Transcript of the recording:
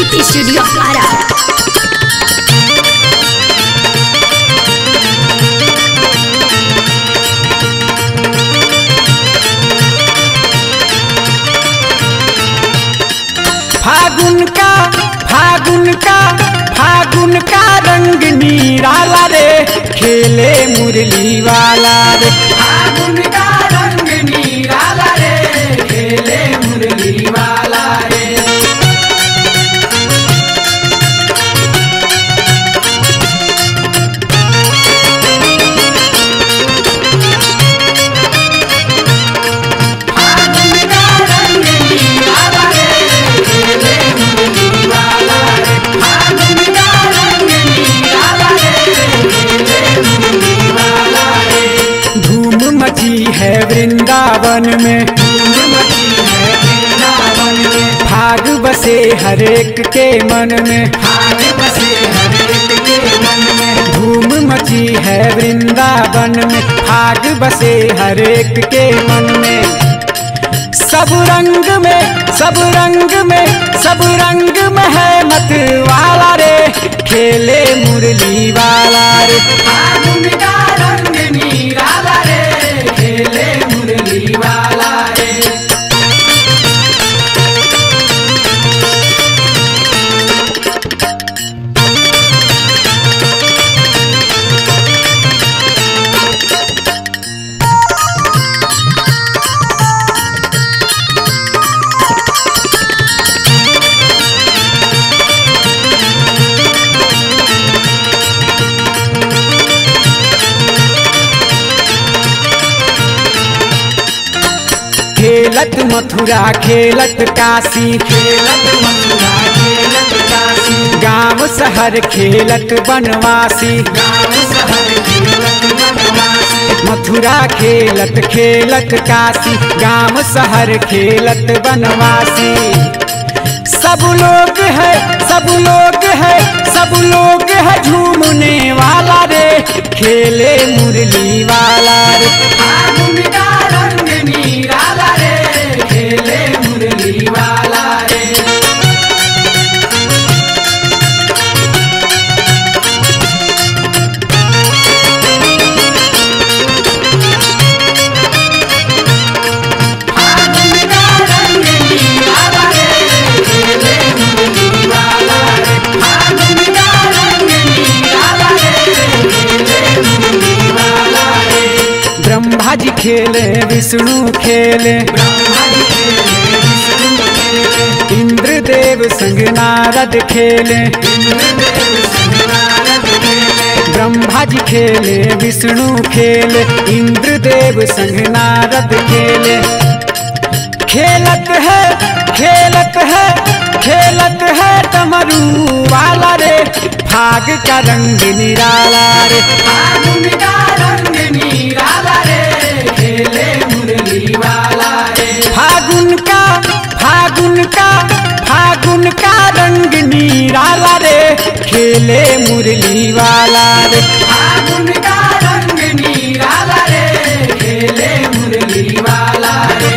City studio आरा फागुन का फागुन का फागुन का रंग निराला रे, खेले मुरली वाला रे। वृंदावन में। भाग बसे हर एक के मन में। धूम मची है वृंदावन में। भाग बसे हर एक के मन में। सब रंग में, सब रंग में, सब रंग में है मत वाला रे। खेले मुरली वाला रे। खेलत मथुरा, खेलत काशी। खेलत मथुरा खेलत काशी गाँव शहर खेलत बनवासी गाँव शहर खेलत बनवासी मथुरा खेलत खेलत काशी। गाँव शहर खेलत बनवासी सब लोग है, सब लोग है, सब लोग है झूमने वाला रे। खेले मुरली वाला रे। ब्रह्मा जी खेले, विष्णु खेले। इंद्र देव संग नारद खेले। ब्रह्मा जी खेले, विष्णु खेले। इंद्र देव संग नारद खेले। खेलत है खेलत है खेलत है डमरू वाला रे। फाग का रंग निराला रे। रंग निराला वाला रे फागुन का फागुन का फागुन का रंग निराला रे खेले मुरली वाला रे। फागुन का रंग निराला रे खेले मुरली वाला रे।